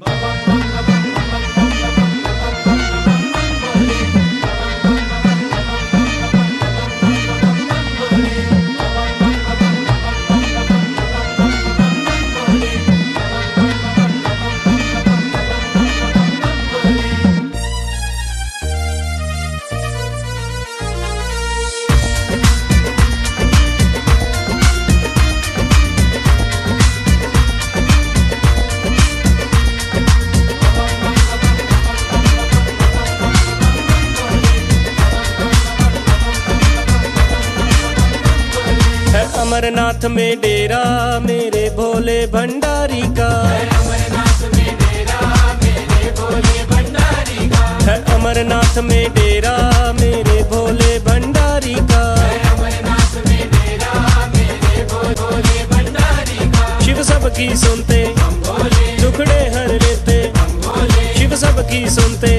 Bye-bye. है अमरनाथ में डेरा, मेरे भोले भंडारी का। अमरनाथ में डेरा, मेरे भोले भंडारी का। शिव सबकी सुनते टुकड़े हर लेते शिव सबकी सुनते